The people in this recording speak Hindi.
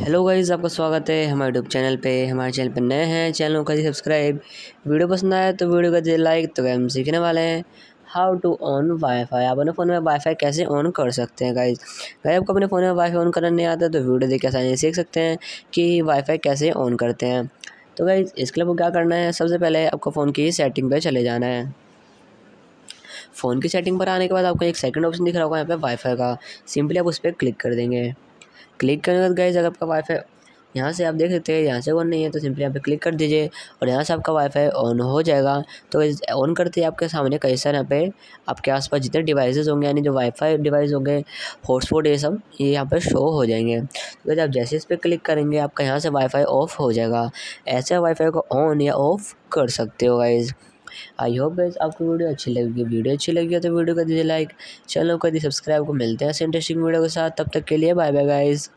हेलो गाइज़ आपका स्वागत है हमारे यूट्यूब चैनल पे। हमारे चैनल पे नए हैं, चैनल को कर सब्सक्राइब। वीडियो पसंद आया तो वीडियो का दिए लाइक तो गए हम सीखने वाले हैं। हाउ टू ऑन वाईफाई आप अपने फ़ोन में वाईफाई कैसे ऑन कर सकते हैं गाइज़ गाइस, आपको अपने फ़ोन में वाईफाई ऑन करना नहीं आता तो वीडियो देख के आसानी सीख सकते हैं कि वाईफाई कैसे ऑन करते हैं। तो गाइज़ इसके लिए आपको क्या करना है? सबसे पहले आपको फ़ोन की सेटिंग पर चले जाना है। फ़ोन की सेटिंग पर आने के बाद आपको एक सेकंड ऑप्शन दिख रहा होगा यहाँ पे वाईफाई का। सिंपली आप उस पर क्लिक कर देंगे। क्लिक करने के बाद गाइज़ अगर आपका वाईफाई यहाँ से आप देख सकते हैं, यहाँ से ऑन नहीं है तो सिंपली यहाँ पे क्लिक कर दीजिए और यहाँ से आपका वाईफाई ऑन हो जाएगा। तो ऑन करते ही आपके सामने कई सारे यहाँ पे आपके आसपास जितने डिवाइसेस होंगे, यानी जो वाईफाई डिवाइस होंगे हॉटस्पॉट ये सब, ये यहाँ पे शो हो जाएँगे। तो जब जैसे इस पर क्लिक करेंगे, आपका यहाँ से वाईफाई ऑफ़ हो जाएगा। ऐसे वाईफाई को ऑन या ऑफ़ कर सकते हो गाइज़ आई होप गाइज़ आपको वीडियो अच्छी लगेगी वीडियो अच्छी लगी तो वीडियो कर दीजिए लाइक चैनल को दी सब्सक्राइब को मिलते हैं इंटरेस्टिंग वीडियो के साथ। तब तक के लिए बाय बाय गाइज़